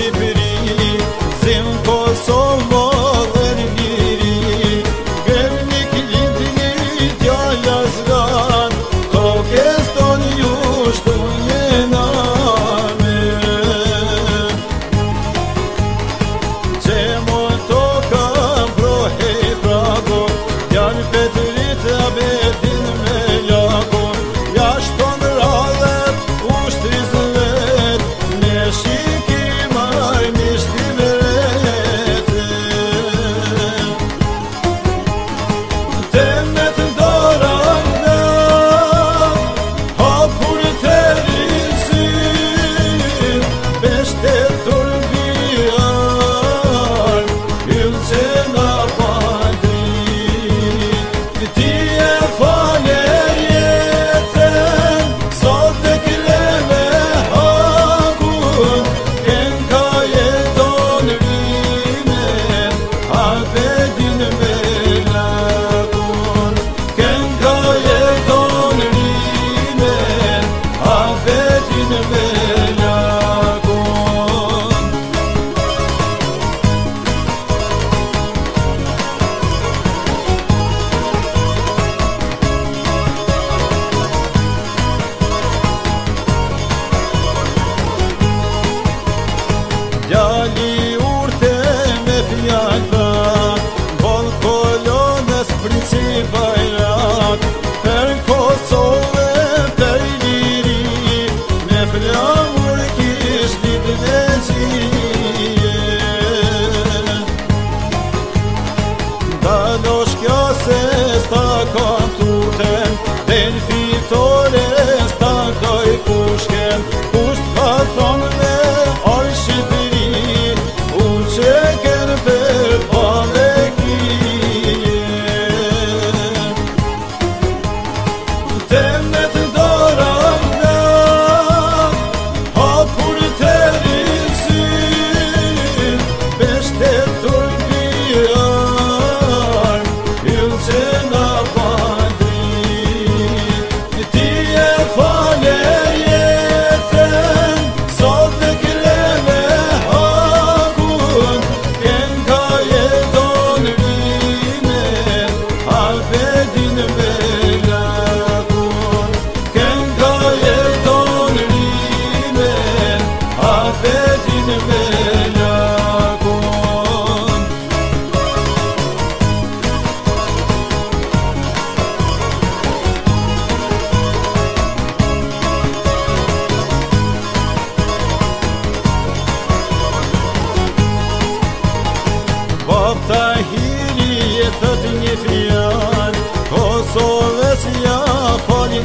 she be So.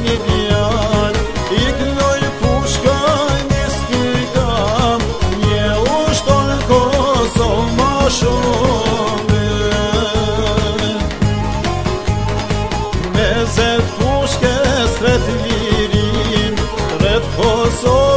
Një bjarë I kloj pushka Një stikam Një ushton Kosovë Më shumë Me zetë pushke Sretë mirim Sretë kosovë